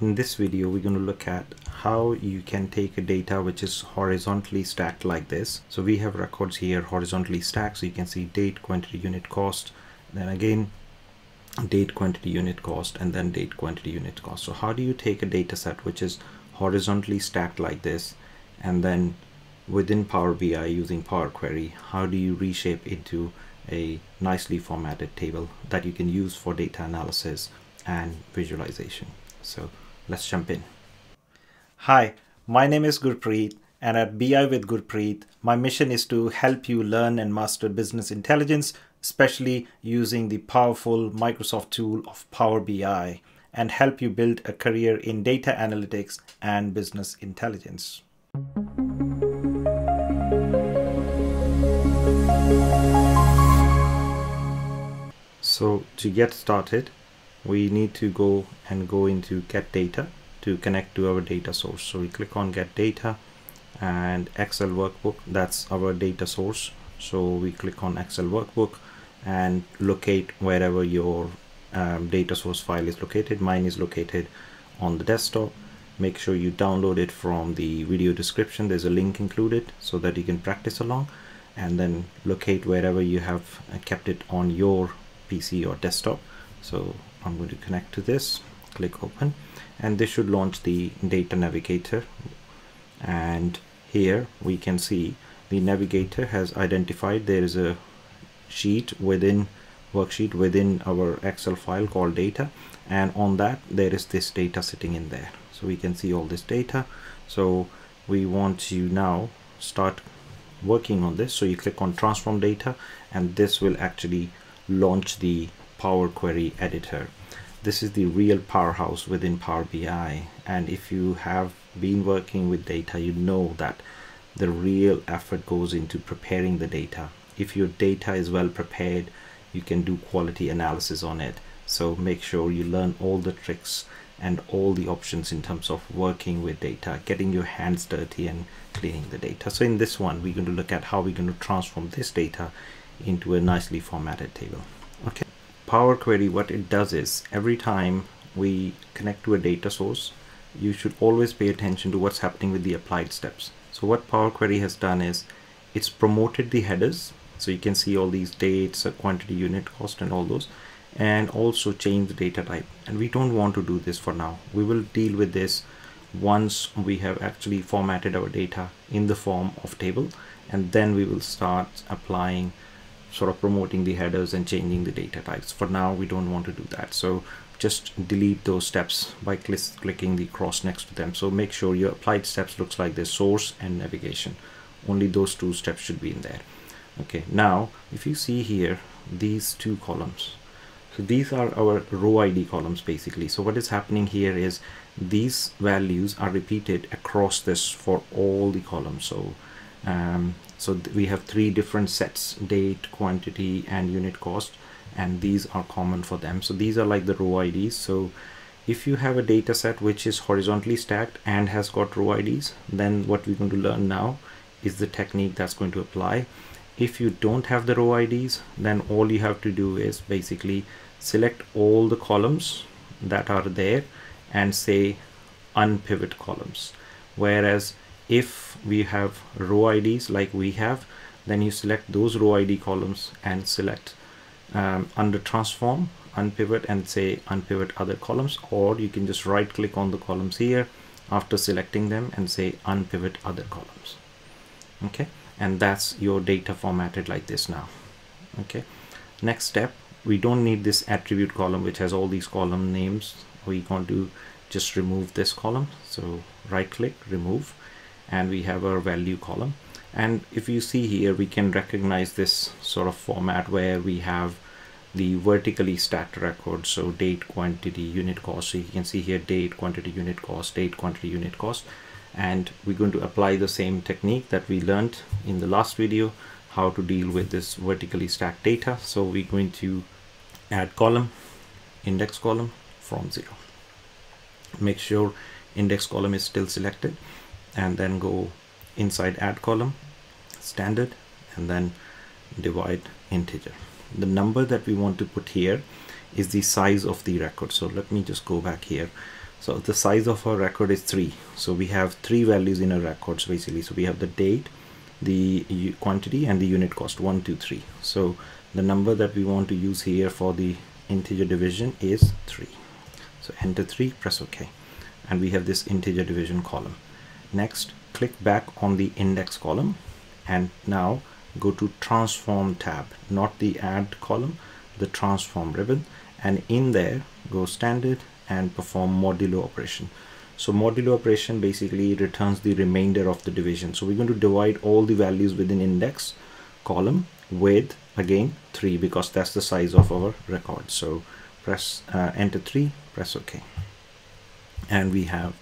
in this video we're going to look at how you can take a data which is horizontally stacked like this. So we have records here horizontally stacked so you can see date quantity unit cost then again date quantity unit cost and then date quantity unit cost. So how do you take a data set which is horizontally stacked like this and then within Power BI using Power Query how do you reshape into a nicely formatted table that you can use for data analysis and visualization? So let's jump in. Hi, my name is Gurpreet and at BI with Gurpreet, my mission is to help you learn and master business intelligence, especially using the powerful Microsoft tool of Power BI and help you build a career in data analytics and business intelligence. So to get started, we need to go and go into get data to connect to our data source. So we click on get data and excel workbook. That's our data source. So we click on excel workbook and locate wherever your um, data source file is located. Mine is located on the desktop. Make sure you download it from the video description. There's a link included so that you can practice along and then locate wherever you have kept it on your PC or desktop. So I'm going to connect to this click open and this should launch the data navigator. And here we can see the navigator has identified there is a sheet within worksheet within our excel file called data. And on that there is this data sitting in there. So we can see all this data. So we want to now start working on this. So you click on transform data and this will actually launch the power query editor. This is the real powerhouse within Power BI and if you have been working with data you know that the real effort goes into preparing the data. If your data is well prepared you can do quality analysis on it. So make sure you learn all the tricks and all the options in terms of working with data getting your hands dirty and cleaning the data. So in this one we're going to look at how we're going to transform this data into a nicely formatted table. Okay Power Query, what it does is every time we connect to a data source, you should always pay attention to what's happening with the applied steps. So what Power Query has done is it's promoted the headers. So you can see all these dates, quantity, unit cost, and all those, and also change the data type. And we don't want to do this for now. We will deal with this once we have actually formatted our data in the form of table, and then we will start applying sort of promoting the headers and changing the data types. For now, we don't want to do that. So just delete those steps by cl clicking the cross next to them. So make sure your applied steps looks like this source and navigation. Only those two steps should be in there. Okay, now if you see here, these two columns. So these are our row ID columns basically. So what is happening here is these values are repeated across this for all the columns. So um, so we have three different sets date quantity and unit cost and these are common for them. So these are like the row IDs so if you have a data set which is horizontally stacked and has got row IDs then what we're going to learn now is the technique that's going to apply. If you don't have the row IDs then all you have to do is basically select all the columns that are there and say unpivot columns. Whereas if we have row IDs like we have then you select those row ID columns and select um, under transform unpivot and say unpivot other columns or you can just right click on the columns here after selecting them and say unpivot other columns. Okay? And that's your data formatted like this now. Okay? Next step we don't need this attribute column which has all these column names. We're going to just remove this column. So right click remove and we have our value column. And if you see here we can recognize this sort of format where we have the vertically stacked record. So date quantity unit cost. So you can see here date quantity unit cost date quantity unit cost. And we're going to apply the same technique that we learned in the last video how to deal with this vertically stacked data. So we're going to add column index column from zero. Make sure index column is still selected and then go inside add column standard and then divide integer. The number that we want to put here is the size of the record. So let me just go back here. So the size of our record is three. So we have three values in our records basically. So we have the date the quantity and the unit cost one two three. So the number that we want to use here for the integer division is 3 so enter 3 press ok and we have this integer division column next click back on the index column. And now go to transform tab not the add column the transform ribbon. And in there go standard and perform modulo operation. So modulo operation basically returns the remainder of the division. So we're going to divide all the values within index column with again 3 because that's the size of our record. So press uh, enter 3 press ok. And we have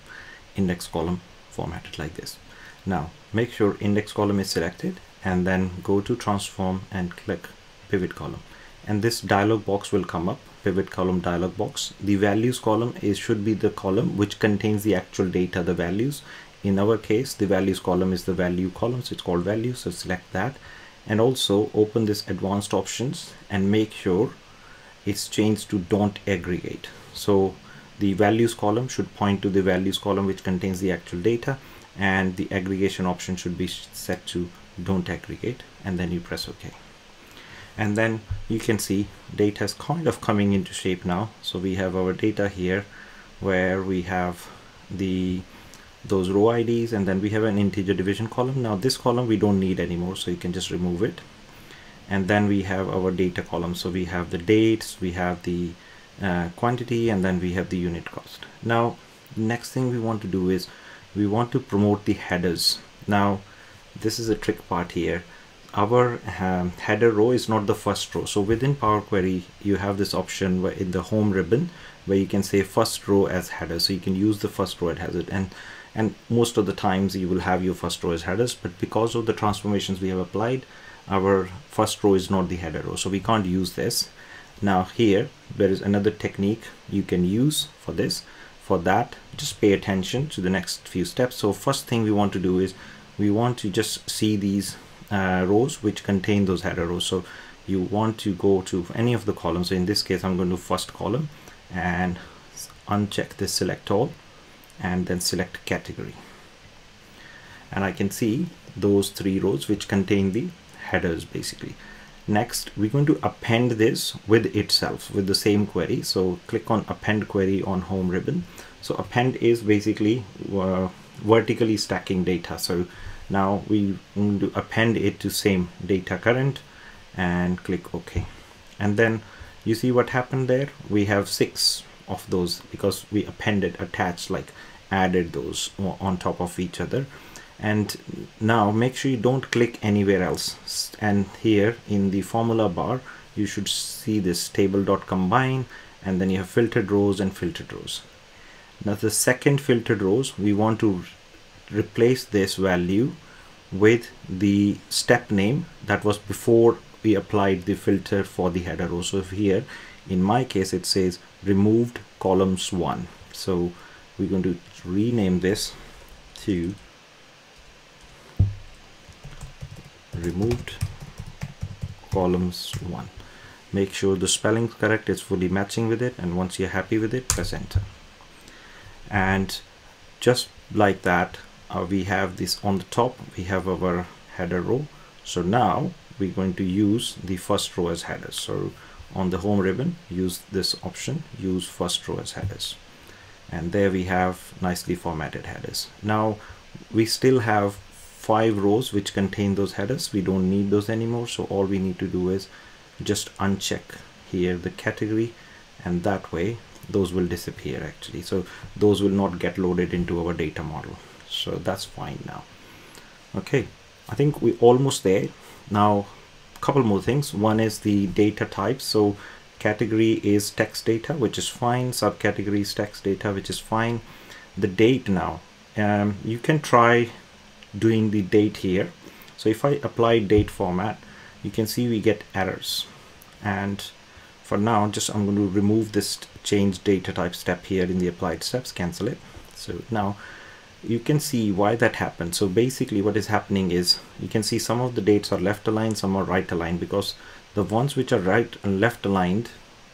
index column formatted like this. Now make sure index column is selected and then go to transform and click pivot column. And this dialog box will come up pivot column dialog box. The values column is should be the column which contains the actual data the values. In our case the values column is the value column so it's called value so select that. And also open this advanced options and make sure it's changed to don't aggregate. So the values column should point to the values column which contains the actual data and the aggregation option should be set to don't aggregate and then you press ok. And then you can see data is kind of coming into shape now. So we have our data here where we have the those row IDs and then we have an integer division column. Now this column we don't need anymore so you can just remove it. And then we have our data column. So we have the dates we have the uh, quantity and then we have the unit cost. Now next thing we want to do is we want to promote the headers. Now this is a trick part here. Our um, header row is not the first row. So within Power Query you have this option where in the home ribbon where you can say first row as header. So you can use the first row has it and and most of the times you will have your first row as headers. But because of the transformations we have applied our first row is not the header row. So we can't use this now here there is another technique you can use for this. For that just pay attention to the next few steps. So first thing we want to do is we want to just see these uh, rows which contain those header rows. So you want to go to any of the columns. So in this case I'm going to first column and uncheck this select all and then select category. And I can see those three rows which contain the headers basically next we're going to append this with itself with the same query. So click on append query on home ribbon. So append is basically uh, vertically stacking data. So now we going to append it to same data current and click OK. And then you see what happened there? We have six of those because we appended attached like added those on top of each other and now make sure you don't click anywhere else. And here in the formula bar you should see this table dot combine and then you have filtered rows and filtered rows. Now the second filtered rows we want to replace this value with the step name that was before we applied the filter for the header row. So here in my case it says removed columns one. So we're going to rename this to removed. Columns one. Make sure the spelling is correct it's fully matching with it and once you're happy with it press enter. And just like that uh, we have this on the top we have our header row. So now we're going to use the first row as headers. So on the home ribbon use this option use first row as headers. And there we have nicely formatted headers. Now we still have five rows which contain those headers. We don't need those anymore so all we need to do is just uncheck here the category and that way those will disappear actually. So those will not get loaded into our data model. So that's fine now. Okay I think we almost there. Now a couple more things. One is the data type. So category is text data which is fine. Subcategory is text data which is fine. The date now. Um, you can try doing the date here. So if I apply date format you can see we get errors. And for now just I'm going to remove this change data type step here in the applied steps cancel it. So now you can see why that happened. So basically what is happening is you can see some of the dates are left aligned some are right aligned because the ones which are right and left aligned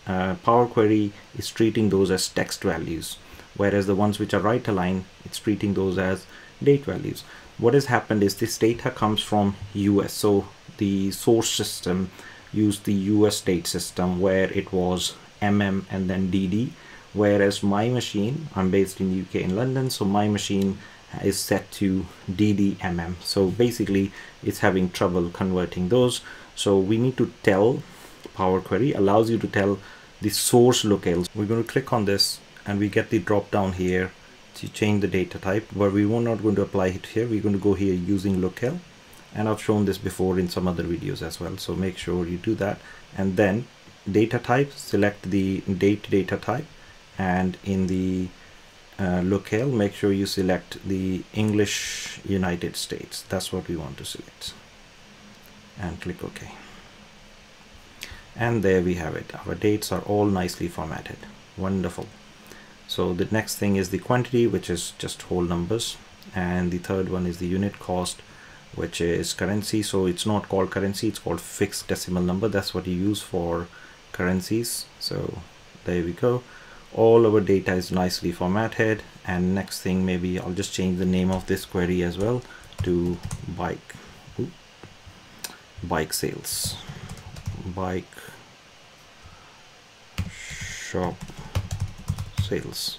uh, Power Query is treating those as text values whereas the ones which are right aligned it's treating those as date values. What has happened is this data comes from US so the source system used the US date system where it was mm and then dd whereas my machine I'm based in UK in London so my machine is set to ddmm so basically it's having trouble converting those. So we need to tell Power Query allows you to tell the source locales. We're going to click on this and we get the drop down here to change the data type but we are not going to apply it here. We're going to go here using locale. And I've shown this before in some other videos as well so make sure you do that. And then data type select the date data type. And in the uh, locale make sure you select the English United States. That's what we want to select. And click OK. And there we have it. Our dates are all nicely formatted. Wonderful so the next thing is the quantity which is just whole numbers. And the third one is the unit cost which is currency. So it's not called currency it's called fixed decimal number. That's what you use for currencies. So there we go. All our data is nicely formatted. And next thing maybe I'll just change the name of this query as well to bike. Ooh. bike sales. Bike shop sales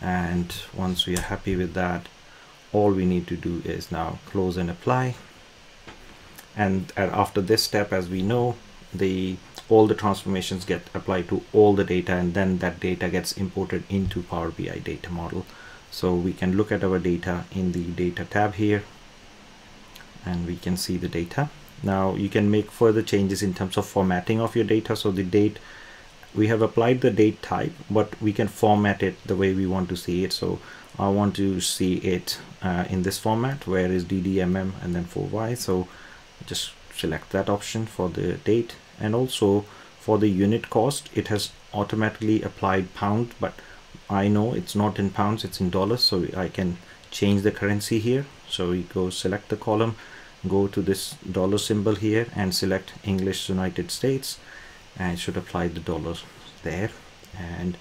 and once we are happy with that all we need to do is now close and apply. And after this step as we know the all the transformations get applied to all the data and then that data gets imported into Power BI data model. So we can look at our data in the data tab here and we can see the data. Now you can make further changes in terms of formatting of your data. So the date we have applied the date type but we can format it the way we want to see it. So I want to see it uh, in this format where is DDMM and then 4Y so just select that option for the date. And also for the unit cost it has automatically applied pound but I know it's not in pounds it's in dollars. So I can change the currency here. So we go select the column go to this dollar symbol here and select English United States and should apply the dollars there. And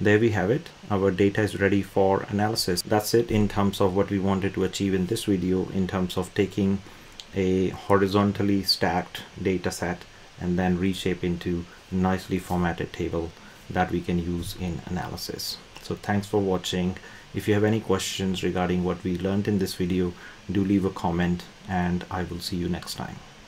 there we have it. Our data is ready for analysis. That's it in terms of what we wanted to achieve in this video in terms of taking a horizontally stacked data set and then reshape into nicely formatted table that we can use in analysis. So thanks for watching. If you have any questions regarding what we learned in this video do leave a comment and I will see you next time